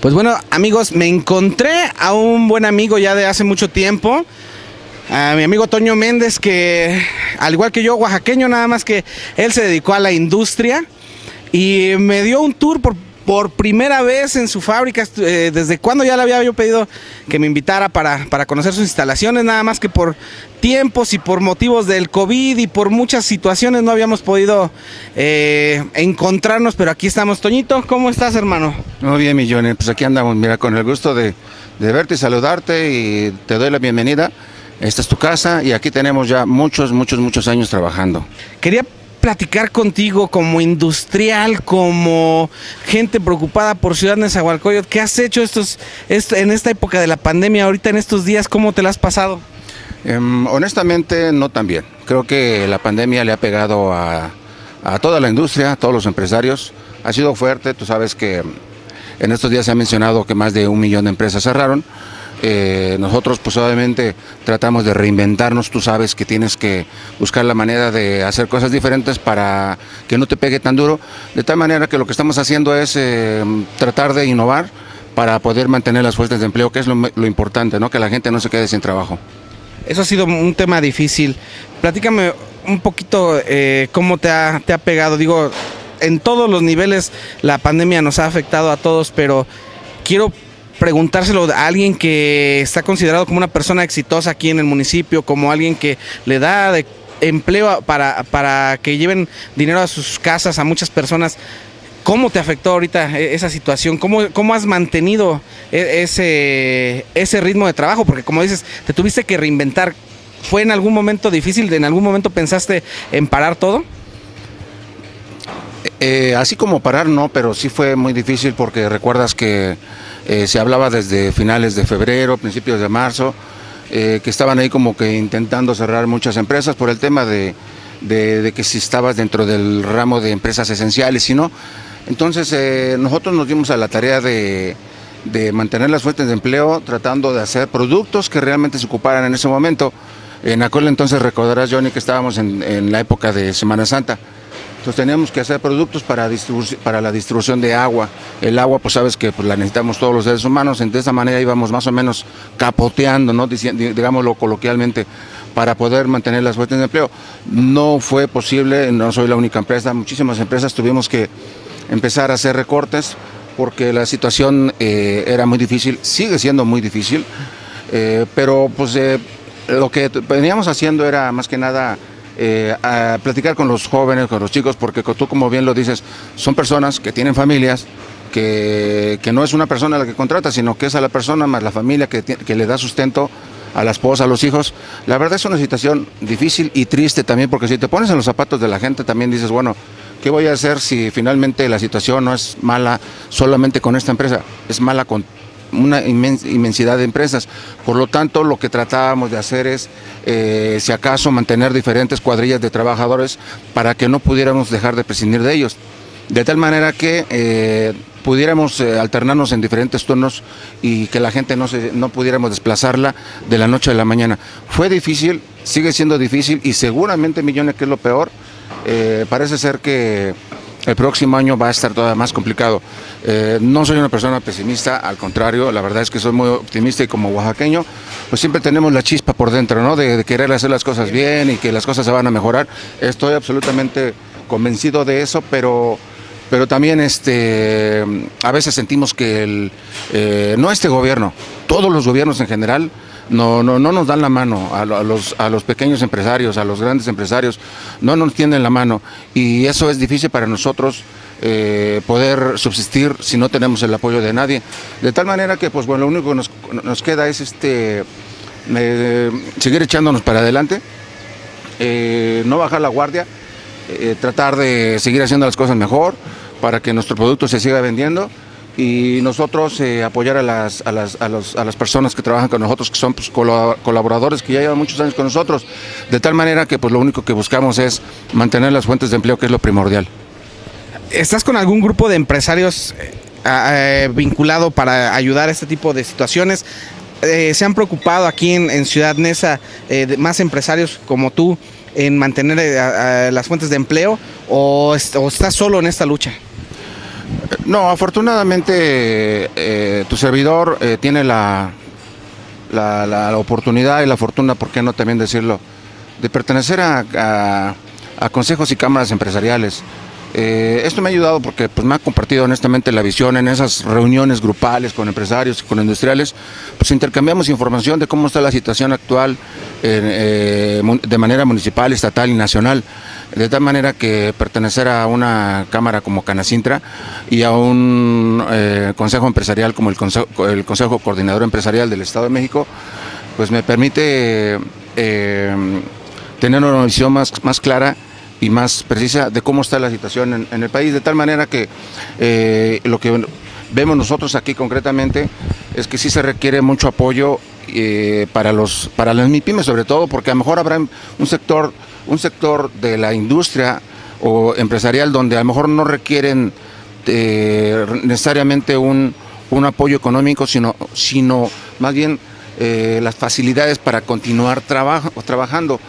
Pues bueno, amigos, me encontré a un buen amigo ya de hace mucho tiempo. A mi amigo Toño Méndez, que al igual que yo, oaxaqueño, nada más que él se dedicó a la industria y me dio un tour por por primera vez en su fábrica, eh, desde cuando ya le había yo pedido que me invitara para, para, conocer sus instalaciones, nada más que por tiempos y por motivos del COVID y por muchas situaciones no habíamos podido eh, encontrarnos, pero aquí estamos. Toñito, ¿cómo estás, hermano? Muy bien, millones, pues aquí andamos, mira, con el gusto de, de verte y saludarte y te doy la bienvenida. Esta es tu casa y aquí tenemos ya muchos, muchos, muchos años trabajando. Quería platicar contigo como industrial, como gente preocupada por Ciudad Nezahualcóyotl. ¿Qué has hecho estos, en esta época de la pandemia, ahorita en estos días? ¿Cómo te la has pasado? Um, honestamente, no tan bien. Creo que la pandemia le ha pegado a toda la industria, a todos los empresarios. Ha sido fuerte, tú sabes que en estos días se ha mencionado que más de un millón de empresas cerraron. Eh, nosotros pues obviamente tratamos de reinventarnos, tú sabes que tienes que buscar la manera de hacer cosas diferentes para que no te pegue tan duro, de tal manera que lo que estamos haciendo es eh, tratar de innovar para poder mantener las fuentes de empleo, que es lo, importante, ¿no? que la gente no se quede sin trabajo. Eso ha sido un tema difícil. Platícame un poquito eh, cómo te ha, te ha pegado. Digo, en todos los niveles la pandemia nos ha afectado a todos, pero quiero preguntárselo a alguien que está considerado como una persona exitosa aquí en el municipio, como alguien que le da empleo para, para que lleven dinero a sus casas a muchas personas. ¿Cómo te afectó ahorita e-, esa situación? ¿Cómo, cómo has mantenido e-, ese, ese ritmo de trabajo? Porque como dices, te tuviste que reinventar. ¿Fue en algún momento difícil? ¿En algún momento pensaste en parar todo? Eh, así como parar no, pero sí fue muy difícil porque recuerdas que eh, se hablaba desde finales de febrero, principios de marzo, eh, que estaban ahí como que intentando cerrar muchas empresas por el tema de, que si estabas dentro del ramo de empresas esenciales, si no. Entonces eh, nosotros nos dimos a la tarea de, mantener las fuentes de empleo, tratando de hacer productos que realmente se ocuparan en ese momento. En aquel entonces recordarás, Johnny, que estábamos en la época de Semana Santa. Entonces teníamos que hacer productos para, para la distribución de agua. El agua, pues sabes que pues, la necesitamos todos los seres humanos, de esa manera íbamos más o menos capoteando, digámoslo coloquialmente, para poder mantener las fuentes de empleo. No fue posible, no soy la única empresa, muchísimas empresas tuvimos que empezar a hacer recortes porque la situación eh, era muy difícil, sigue siendo muy difícil, eh, pero pues eh, lo que veníamos haciendo era más que nada eh, a platicar con los jóvenes, con los chicos, porque tú como bien lo dices, son personas que tienen familias, que, que, no es una persona la que contrata, sino que es a la persona más la familia que, que le da sustento a la esposa, a los hijos. La verdad es una situación difícil y triste también, porque si te pones en los zapatos de la gente, también dices, bueno, ¿qué voy a hacer si finalmente la situación no es mala solamente con esta empresa? Es mala con una inmensidad de empresas. Por lo tanto, lo que tratábamos de hacer es, eh, si acaso, mantener diferentes cuadrillas de trabajadores para que no pudiéramos dejar de prescindir de ellos. De tal manera que eh, pudiéramos eh, alternarnos en diferentes turnos y que la gente no, no pudiéramos desplazarla de la noche a la mañana. Fue difícil, sigue siendo difícil y seguramente, Millones, que es lo peor, parece ser que el próximo año va a estar todavía más complicado. Eh, no soy una persona pesimista, al contrario, la verdad es que soy muy optimista y como oaxaqueño, pues siempre tenemos la chispa por dentro, ¿no? De, querer hacer las cosas bien y que las cosas se van a mejorar. Estoy absolutamente convencido de eso, pero, pero también este, a veces sentimos que el, eh, no este gobierno, todos los gobiernos en general, no, no, no nos dan la mano a, los, a los pequeños empresarios, a los grandes empresarios, no nos tienden la mano. Y eso es difícil para nosotros eh, poder subsistir si no tenemos el apoyo de nadie. De tal manera que pues bueno, lo único que nos, nos queda es este eh, seguir echándonos para adelante, eh, no bajar la guardia, tratar de seguir haciendo las cosas mejor para que nuestro producto se siga vendiendo y nosotros eh, apoyar a las, a, las, a, los, a las personas que trabajan con nosotros, que son pues, colaboradores que ya llevan muchos años con nosotros, de tal manera que pues lo único que buscamos es mantener las fuentes de empleo, que es lo primordial. ¿Estás con algún grupo de empresarios eh, eh, vinculado para ayudar a este tipo de situaciones? Eh, ¿Se han preocupado aquí en, Ciudad Neza más empresarios como tú en mantener las fuentes de empleo o estás solo en esta lucha? No, afortunadamente eh, tu servidor eh, tiene la, la, oportunidad y la fortuna, ¿por qué no también decirlo?, de pertenecer a, a consejos y cámaras empresariales. Eh, esto me ha ayudado porque pues, me ha compartido honestamente la visión en esas reuniones grupales con empresarios y con industriales. Pues intercambiamos información de cómo está la situación actual eh, de manera municipal, estatal y nacional. De tal manera que pertenecer a una cámara como Canacintra y a un eh, consejo empresarial como el consejo, el consejo Coordinador Empresarial del Estado de México, pues me permite tener una visión más, más clara y más precisa de cómo está la situación en, el país, de tal manera que eh, lo que vemos nosotros aquí concretamente es que sí se requiere mucho apoyo eh, para los para las MIPIMES sobre todo, porque a lo mejor habrá un sector un sector de la industria o empresarial donde a lo mejor no requieren eh, necesariamente un, un, apoyo económico, sino, sino más bien las facilidades para continuar trabajo, trabajando.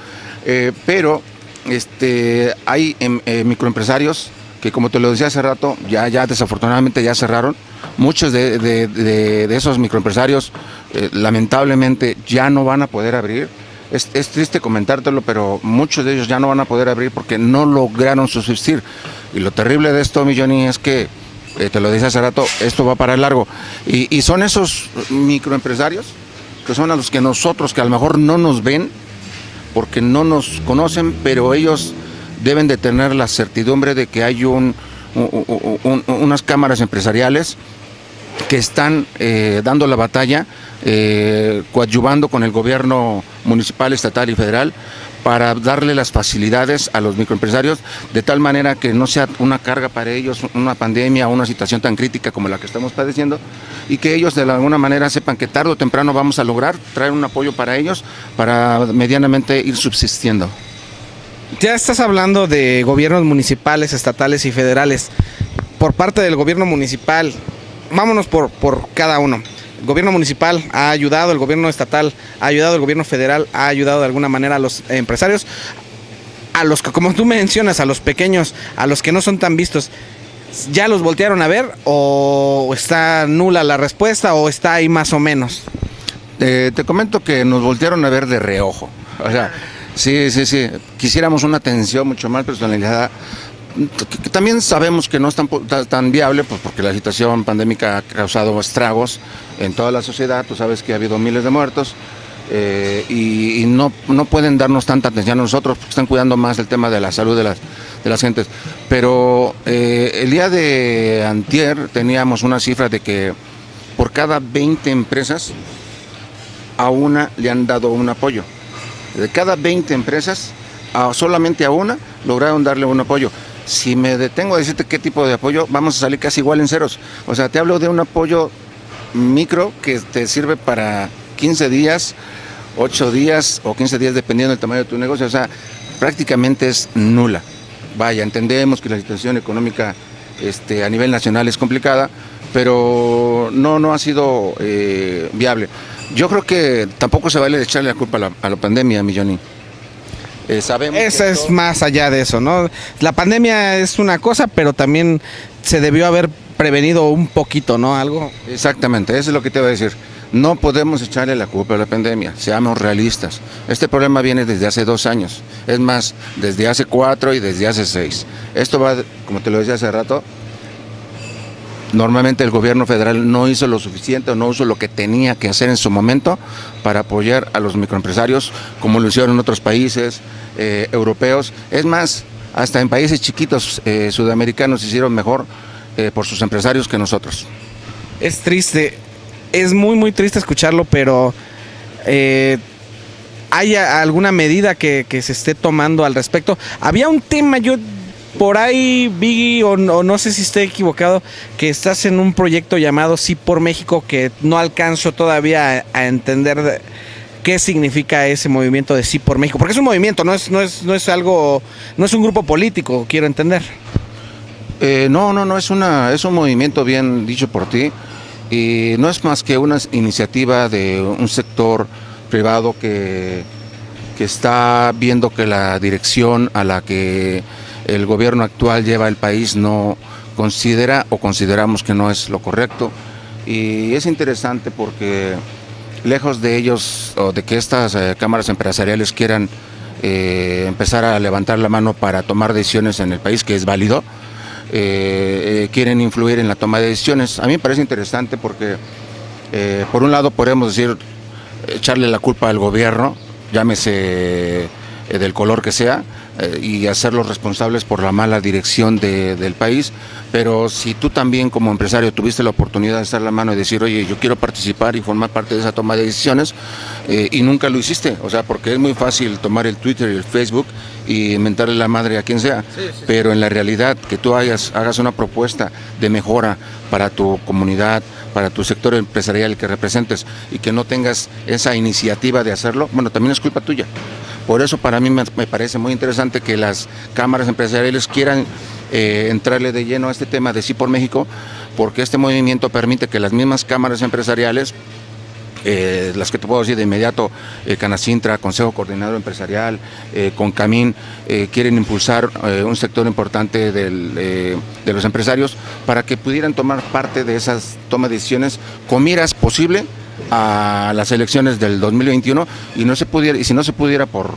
pero este, hay em, eh, microempresarios que como te lo decía hace rato, ya, ya desafortunadamente ya cerraron. Muchos de, esos microempresarios eh, lamentablemente ya no van a poder abrir. Es, triste comentártelo, pero muchos de ellos ya no van a poder abrir porque no lograron subsistir. Y lo terrible de esto, Milloni, es que, eh, te lo decía hace rato, esto va para largo. Y, y son esos microempresarios que son a los que nosotros, que a lo mejor no nos ven, porque no nos conocen, pero ellos deben de tener la certidumbre de que hay un, unas cámaras empresariales que están eh, dando la batalla, eh, coadyuvando con el gobierno municipal, estatal y federal para darle las facilidades a los microempresarios de tal manera que no sea una carga para ellos una pandemia una situación tan crítica como la que estamos padeciendo y que ellos de alguna manera sepan que tarde o temprano vamos a lograr traer un apoyo para ellos para medianamente ir subsistiendo. Ya estás hablando de gobiernos municipales, estatales y federales. Por parte del gobierno municipal, vámonos por, por cada uno el gobierno municipal ha ayudado, el gobierno estatal ha ayudado, el gobierno federal ha ayudado de alguna manera a los empresarios, a los que, como tú mencionas, a los pequeños, a los que no son tan vistos. ¿Ya los voltearon a ver o está nula la respuesta o está ahí más o menos? te comento que nos voltearon a ver de reojo. O sea, sí, sí, sí. Quisiéramos una atención mucho más personalizada también sabemos que no es tan, viable, pues porque la situación pandémica ha causado estragos en toda la sociedad, tú sabes que ha habido miles de muertos. Eh, y, no, no, pueden darnos tanta atención a nosotros porque están cuidando más el tema de la salud de las, de las gentes. Pero eh, el día de antier teníamos una cifra de que por cada 20 empresas a una le han dado un apoyo. De cada 20 empresas, solamente a una lograron darle un apoyo si me detengo a decirte qué tipo de apoyo, vamos a salir casi igual en ceros. O sea, te hablo de un apoyo micro que te sirve para 15 días, 8 días o 15 días dependiendo del tamaño de tu negocio. O sea, prácticamente es nula. Vaya, entendemos que la situación económica este, a nivel nacional es complicada, pero no, no ha sido eh, viable. Yo creo que tampoco se vale echarle la culpa a la, pandemia, Milloni. Eh, sabemos Eso es más allá de eso, ¿no? La pandemia es una cosa, pero también se debió haber prevenido un poquito, ¿no? Algo. Exactamente, eso es lo que te voy a decir. No podemos echarle la culpa a la pandemia, seamos realistas. Este problema viene desde hace dos años, es más, desde hace cuatro y desde hace seis. Esto va, como te lo decía hace rato, normalmente el gobierno federal no hizo lo suficiente o no hizo lo que tenía que hacer en su momento para apoyar a los microempresarios, como lo hicieron en otros países eh, europeos. Es más, hasta en países chiquitos eh, sudamericanos hicieron mejor eh, por sus empresarios que nosotros. Es triste, es muy, muy triste escucharlo, pero ¿hay alguna medida que se esté tomando al respecto? Había un tema, yo por ahí vi, o, no sé si estoy equivocado, que estás en un proyecto llamado Sí por México que no alcanzo todavía a, entender qué significa ese movimiento de Sí por México. Porque es un movimiento, no es, no es, no es algo, no es un grupo político, quiero entender. Eh, no, no, no, es, una, es un movimiento bien dicho por ti y no es más que una iniciativa de un sector privado que, que está viendo que la dirección a la que el gobierno actual lleva el país no considera o consideramos que no es lo correcto. Y es interesante porque lejos de ellos o de que estas eh, cámaras empresariales quieran eh, empezar a levantar la mano para tomar decisiones en el país, que es válido, eh, quieren influir en la toma de decisiones. A mí me parece interesante porque, por un lado, podemos decir, echarle la culpa al gobierno, llámese del color que sea, eh, y hacerlos responsables por la mala dirección del país. Pero si tú también como empresario tuviste la oportunidad de estar la mano y decir, oye, yo quiero participar y formar parte de esa toma de decisiones, eh, y nunca lo hiciste, o sea, porque es muy fácil tomar el Twitter y el Facebook y inventarle la madre a quien sea, pero en la realidad que tú hagas, hagas una propuesta de mejora para tu comunidad, para tu sector empresarial que representes y que no tengas esa iniciativa de hacerlo, bueno, también es culpa tuya. Por eso para mí me, parece muy interesante que las cámaras empresariales quieran eh, entrarle de lleno a este tema de Sí por México, porque este movimiento permite que las mismas cámaras empresariales eh, las que te puedo decir de inmediato, eh, Canacintra, Consejo Coordinador Empresarial, eh, Concamín, quieren impulsar un sector importante de los empresarios para que pudieran tomar parte de esas tomas de decisiones con miras posible a las elecciones del 2021 y no se pudiera y si no se pudiera por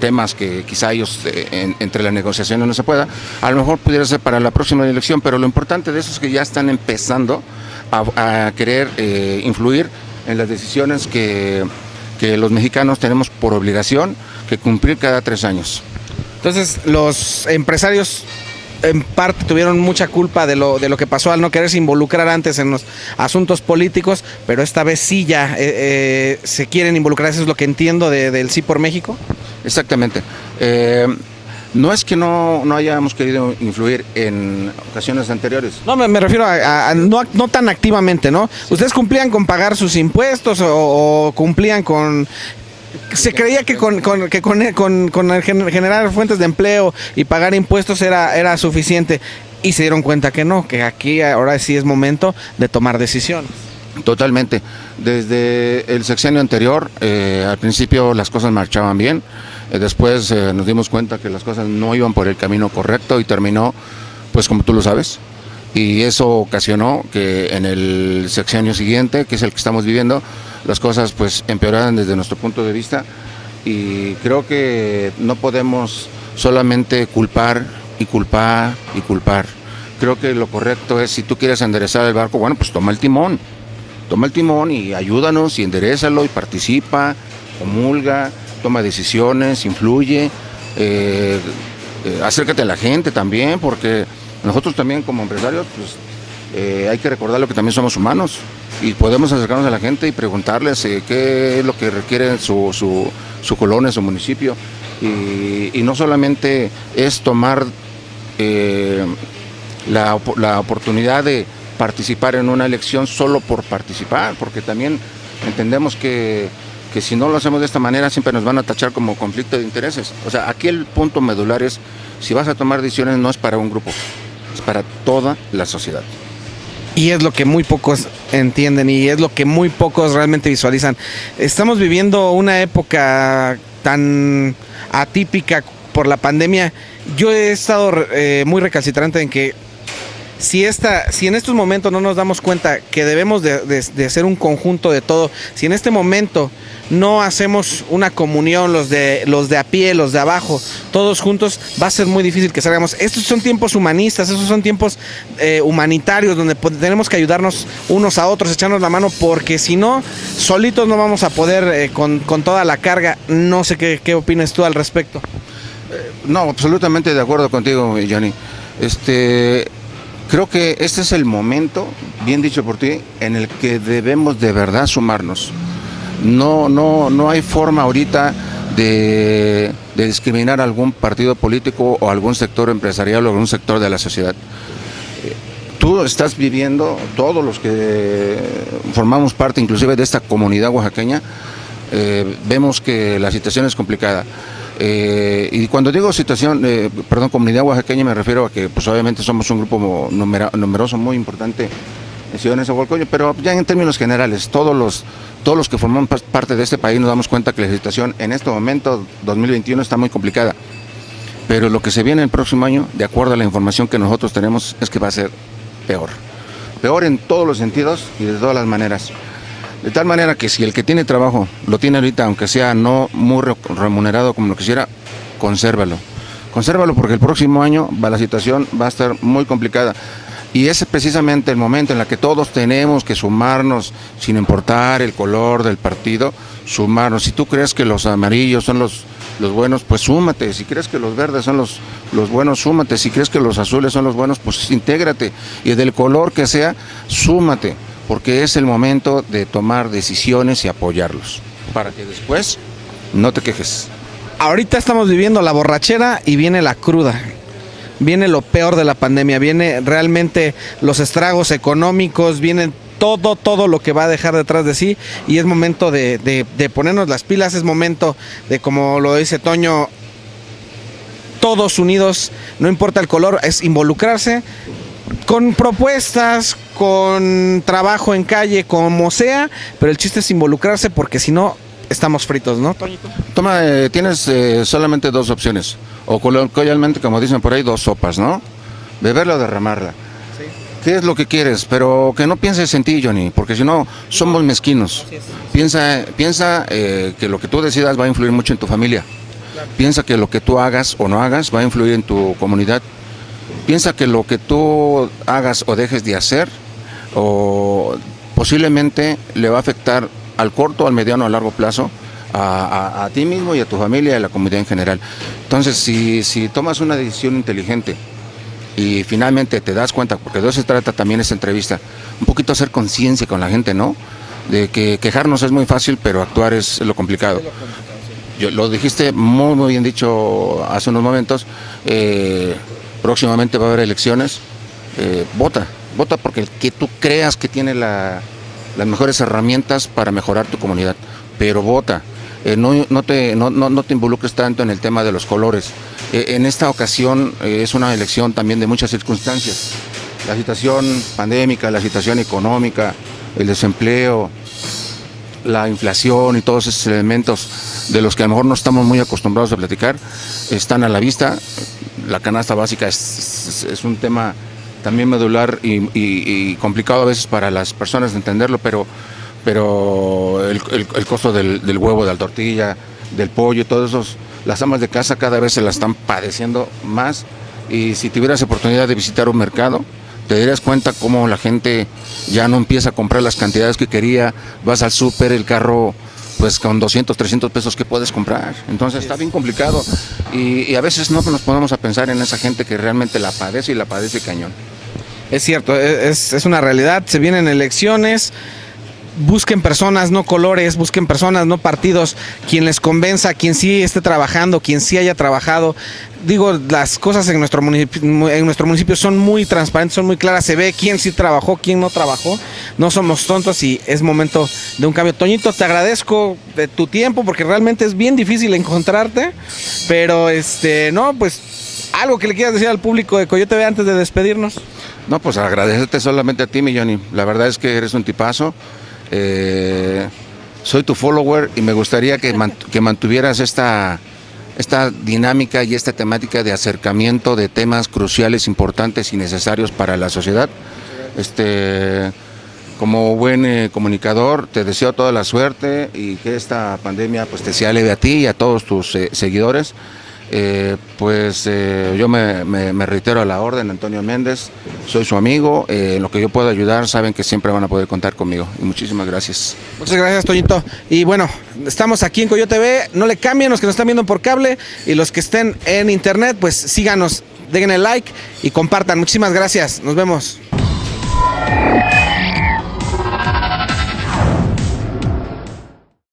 temas que quizá ellos entre las negociaciones no se pueda, a lo mejor pudiera ser para la próxima elección, pero lo importante de eso es que ya están empezando a, querer influir en las decisiones que, los mexicanos tenemos por obligación que cumplir cada tres años. Entonces, los empresarios en parte tuvieron mucha culpa de lo, de lo que pasó al no quererse involucrar antes en los asuntos políticos, pero esta vez sí ya eh, eh, se quieren involucrar, eso es lo que entiendo del Sí por México. Exactamente. Eh, no es que no, hayamos querido influir en ocasiones anteriores. No, me, refiero a, no, tan activamente, ¿no? Ustedes cumplían con pagar sus impuestos o, cumplían con se creía que con, que con, generar fuentes de empleo y pagar impuestos era, era suficiente y se dieron cuenta que no, que aquí ahora sí es momento de tomar decisiones. Totalmente. Desde el sexenio anterior, eh, al principio las cosas marchaban bien, eh, después eh, nos dimos cuenta que las cosas no iban por el camino correcto y terminó, pues como tú lo sabes, y eso ocasionó que en el sexenio siguiente, que es el que estamos viviendo, las cosas pues empeoraran desde nuestro punto de vista y creo que no podemos solamente culpar y culpar y culpar. Creo que lo correcto es si tú quieres enderezar el barco, bueno, pues toma el timón. Toma el timón y ayúdanos y enderezalo y participa, comulga, toma decisiones, influye, eh, eh, acércate a la gente también, porque nosotros también como empresarios, pues eh, hay que recordar lo que también somos humanos y podemos acercarnos a la gente y preguntarles qué es lo que requiere su, colonia, su municipio. Y, no solamente es tomar la, la oportunidad de participar en una elección solo por participar, porque también entendemos que si no lo hacemos de esta manera siempre nos van a tachar como conflicto de intereses. O sea, aquí el punto medular es, si vas a tomar decisiones no es para un grupo, es para toda la sociedad. Y es lo que muy pocos entienden y es lo que muy pocos realmente visualizan. Estamos viviendo una época tan atípica por la pandemia. Yo he estado eh, muy recalcitrante en que si, esta, si en estos momentos no nos damos cuenta que debemos de, de, ser un conjunto de todo, si en este momento no hacemos una comunión, los de, los de a pie, los de abajo, todos juntos, va a ser muy difícil que salgamos. Estos son tiempos humanistas, estos son tiempos eh, humanitarios donde tenemos que ayudarnos unos a otros, echarnos la mano, porque si no, solitos no vamos a poder eh, con, toda la carga. No sé qué, qué opinas tú al respecto. Eh, no, absolutamente de acuerdo contigo, Johnny. Este, Creo que este es el momento, bien dicho por ti, en el que debemos de verdad sumarnos. No, no, no hay forma ahorita de, discriminar a algún partido político o algún sector empresarial o algún sector de la sociedad. Tú estás viviendo, todos los que formamos parte inclusive de esta comunidad oaxaqueña, eh, vemos que la situación es complicada. Eh, y cuando digo situación, eh, perdón, comunidad oaxaqueña, me refiero a que pues obviamente somos un grupo numeroso muy importante en Ciudad de pero ya en términos generales, todos los, todos los que formamos parte de este país nos damos cuenta que la situación en este momento, 2021, está muy complicada. pero lo que se viene el próximo año, de acuerdo a la información que nosotros tenemos, es que va a ser peor. Peor en todos los sentidos y de todas las maneras. De tal manera que si el que tiene trabajo lo tiene ahorita, aunque sea no muy remunerado como lo quisiera, consérvalo. Consérvalo porque el próximo año va, la situación va a estar muy complicada. Y ese es precisamente el momento en el que todos tenemos que sumarnos, sin importar el color del partido, sumarnos. Si tú crees que los amarillos son los, los buenos, pues súmate. Si crees que los verdes son los, los buenos, súmate. Si crees que los azules son los buenos, pues intégrate. Y del color que sea, súmate. Porque es el momento de tomar decisiones y apoyarlos. Para que después no te quejes. Ahorita estamos viviendo la borrachera y viene la cruda viene lo peor de la pandemia, viene realmente los estragos económicos, viene todo, todo lo que va a dejar detrás de sí y es momento de, ponernos las pilas, es momento de, como lo dice Toño, todos unidos, no importa el color, es involucrarse con propuestas, con trabajo en calle, como sea, pero el chiste es involucrarse porque si no, estamos fritos, ¿no, Toñito? Toma, eh, tienes eh, solamente dos opciones o coloquialmente, como dicen por ahí, dos sopas, ¿no? Beberla o derramarla. Sí. ¿Qué es lo que quieres? Pero que no pienses en ti, Johnny, porque si no, somos mezquinos. Piensa, piensa eh, que lo que tú decidas va a influir mucho en tu familia. Piensa que lo que tú hagas o no hagas va a influir en tu comunidad. Piensa que lo que tú hagas o dejes de hacer o posiblemente le va a afectar al corto, al mediano, a largo plazo a, ti mismo y a tu familia y a la comunidad en general. Entonces, si, si tomas una decisión inteligente y finalmente te das cuenta, porque de eso se trata también esta entrevista, un poquito hacer conciencia con la gente, ¿no? De que quejarnos es muy fácil, pero actuar es lo complicado. Yo, lo dijiste muy, muy bien dicho hace unos momentos. Eh, próximamente va a haber elecciones. Eh, vota, vota porque el que tú creas que tiene las mejores herramientas para mejorar tu comunidad, pero vota. Eh, no, te, no, te involucres tanto en el tema de los colores. Eh, en esta ocasión eh, es una elección también de muchas circunstancias. La situación pandémica, la situación económica, el desempleo, la inflación y todos esos elementos de los que a lo mejor no estamos muy acostumbrados a platicar, están a la vista. La canasta básica es, un tema también medular y, complicado a veces para las personas de entenderlo, pero pero el, costo del, huevo, de la tortilla, del pollo, todos esos, las amas de casa cada vez se la están padeciendo más. Y si tuvieras oportunidad de visitar un mercado, te darías cuenta cómo la gente ya no empieza a comprar las cantidades que quería, vas al súper, el carro pues con 200, 300 pesos que puedes comprar. Entonces está bien complicado y, a veces no nos ponemos a pensar en esa gente que realmente la padece y la padece cañón. Es cierto, es, es una realidad, se vienen elecciones, busquen personas, no colores, busquen personas, no partidos, quien les convenza, quien sí esté trabajando, quien sí haya trabajado. Digo, las cosas en nuestro municipio, en son muy transparentes, son muy claras, se ve quién sí trabajó, quién no trabajó. No somos tontos y es momento de un cambio. Toñito, te agradezco de tu tiempo porque realmente es bien difícil encontrarte, pero este, no, pues algo que le quieras decir al público de Coyote ve antes de despedirnos. No, pues agradecerte solamente a ti, mi Johnny. La verdad es que eres un tipazo. Eh, soy tu follower y me gustaría que, mantuvieras esta, esta dinámica y esta temática de acercamiento de temas cruciales, importantes y necesarios para la sociedad. Este, como buen eh, comunicador, te deseo toda la suerte y que esta pandemia pues, te sea leve a ti y a todos tus eh, seguidores. Eh, pues eh, yo me, reitero a la orden, Antonio Méndez, soy su amigo, eh, en lo que yo pueda ayudar saben que siempre van a poder contar conmigo. Y muchísimas gracias. Muchas gracias Toñito. Y bueno, estamos aquí en Coyote TV, no le cambien los que nos están viendo por cable y los que estén en internet pues síganos, den el like y compartan, muchísimas gracias, nos vemos.